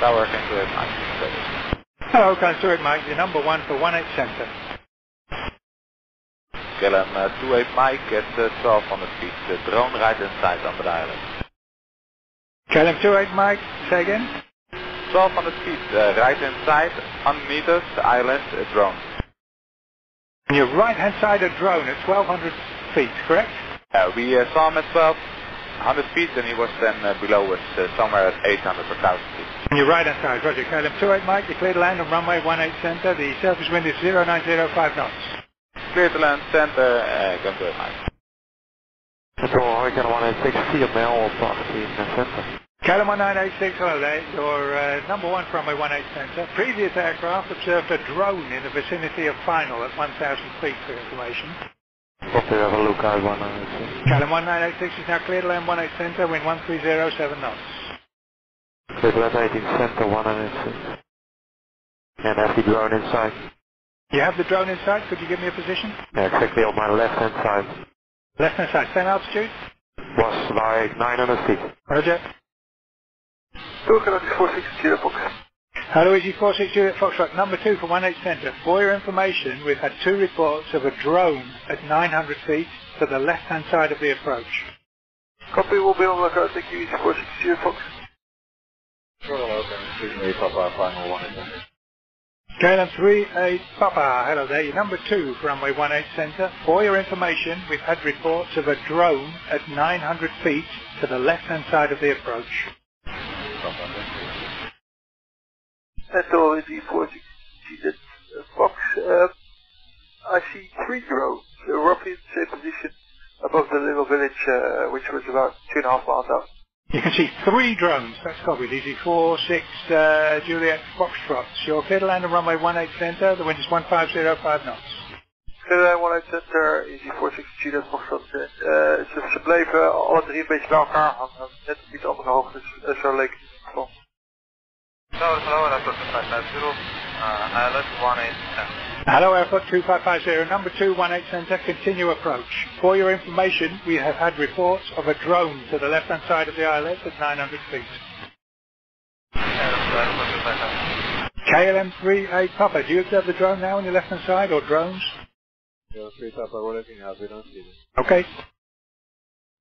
Tower, 8 Mike. Hello, Council Mike, your number one for 18 Center. KLM uh, 28 Mike at uh, 1200 feet. The drone right inside on the island. KLM 28 Mike, say again? 1200 feet, uh, right inside, 100 meters, the island, a drone. On your right hand side a drone at 1200 feet, correct? Uh, we uh, saw him at 1200 feet and he was then uh, below us, uh, somewhere at 800 per thousand feet. On your right hand side, Roger. KLM 28 Mike, you clear to land on runway 18 Center. The surface wind is 0905 knots. Clear to land center, uh, Kangaroo 8 Mike. Control Hurricane 186, field mail or property in the center. KLM 1986, hello there. Your uh, number one from runway 18 Center. Previous aircraft observed a drone in the vicinity of final at 1,000 feet for information. Copy, have a look out 186. KLM 1986 is now clear to land 18 Center, wind 1307 knots. Cleveland 18 center 186. And have the drone inside. You have the drone inside, could you give me a position? Yeah, exactly on my left hand side. Left hand side, same altitude? Was like 900 feet. Roger. Toegeluid 460 Fox. Hello, Easy 460 at Foxtrot, number two for 18 Center. For your information, we've had two reports of a drone at 900 feet to the left-hand side of the approach. Copy, we'll be on lookout. Thank you, Easy 460 Fox. KLM 38 Papa, hello there, you're number two for runway 18 Center. For your information, we've had reports of a drone at 900 feet to the left-hand side of the approach. Echo Easy 460 uh, Fox. Uh, I see three drones, uh, roughly in the same position above the little village, uh, which was about two and a half miles out. You can see three drones, that's copied, Easy 4, 6, uh, Juliet Foxtrot. You're clear to land on runway 18 Center, the wind is 1505 knots. Verder, one uit center, Easy 460, dat mag dat zijn. Uh, ze, ze bleven alle drie een beetje bij elkaar hangen, net op iets andere hoogtes, uh, zo leek het in ieder geval. Tower, hello, that's 550, uh, island 18 center. Hello, Aeroflot 2550, number two, 18 Center, continue approach. For your information, we have had reports of a drone to the left-hand side of the islet at 900 feet. KLM 38 Papa, do you observe the drone now on your left-hand side, or drones? Ja, three Papa, we're looking at, we don't see them. Okay.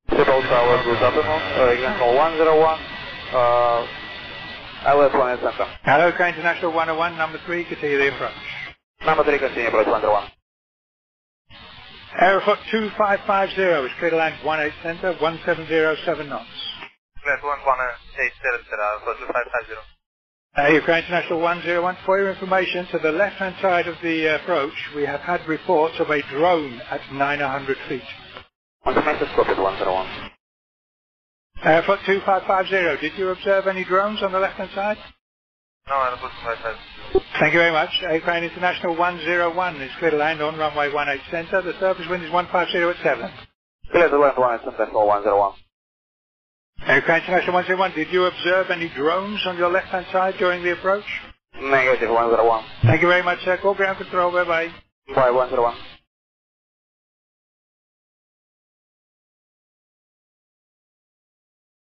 Civil Tower, good afternoon, uh, Eagle 101, uh, Hello, Swami Center. International 101, number 3, continue the approach. Number 3, continue approach 101. Aeroflot 2550 is clear to land 18 center, 1707 knots. Clear 1187 center, Aeroflot 2550. Uh, Ukraine International 101, for your information, to the left-hand side of the approach, we have had reports of a drone at 900 feet. On the 101. Uh, Foot 2550, did you observe any drones on the left-hand side? No, I was Thank you very much. Aircraft International 101 is clear to land on runway 18 centre. The surface wind is 150 at 7. Clear to land 18 centre, 101. Aircraft International 101, did you observe any drones on your left-hand side during the approach? Negative 101. Thank you very much, sir. Call ground control. Bye-bye. Bye, 101.